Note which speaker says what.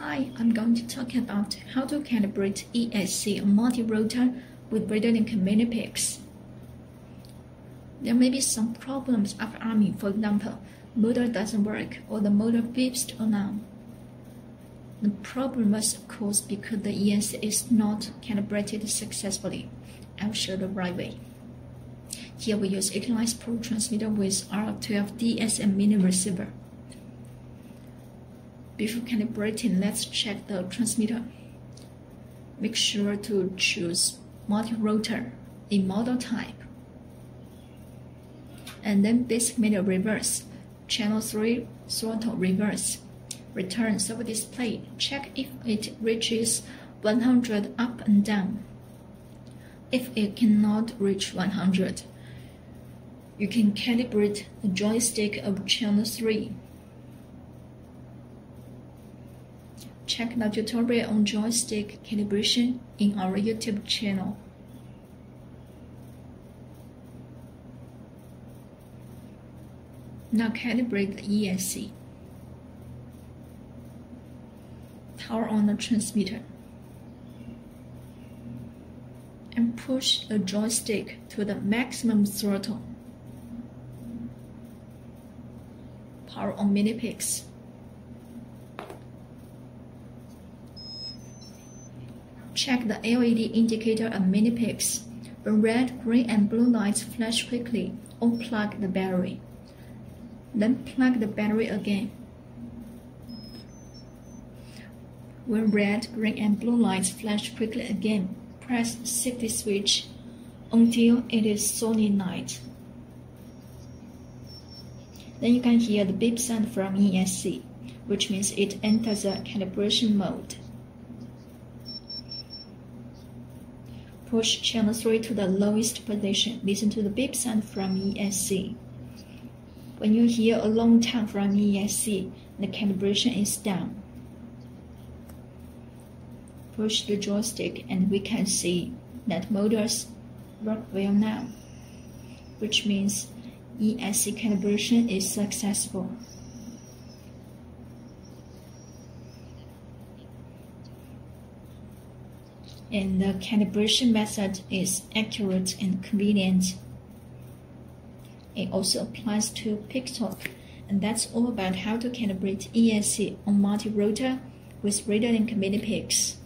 Speaker 1: Hi, I'm going to talk about how to calibrate ESC multi-rotor with mini Pix. There may be some problems after arming, for example, motor doesn't work or the motor beeps too long. The problem was caused because the ESC is not calibrated successfully. I'll show the right way. Here we use Equinox Pro transmitter with R12DSM mini receiver. Before calibrating, let's check the transmitter. Make sure to choose multi-rotor in model type. And then basic media reverse, channel 3 throttle reverse. Return servo display, check if it reaches 100 up and down. If it cannot reach 100, you can calibrate the joystick of channel 3. Check the tutorial on joystick calibration in our YouTube channel. Now calibrate the ESC. Power on the transmitter. And push the joystick to the maximum throttle. Power on mini Check the LED indicator of mini Pix. When red, green, and blue lights flash quickly, unplug the battery. Then plug the battery again. When red, green, and blue lights flash quickly again, press safety switch until it is solid night. Then you can hear the beep sound from ESC, which means it enters the calibration mode. Push channel 3 to the lowest position. Listen to the beep sound from ESC. When you hear a long tone from ESC, the calibration is down. Push the joystick and we can see that motors work well now, which means ESC calibration is successful. And the calibration method is accurate and convenient. It also applies to PIXHAWK, and that's all about how to calibrate ESC on multi-rotor with RadioLink mini Pix.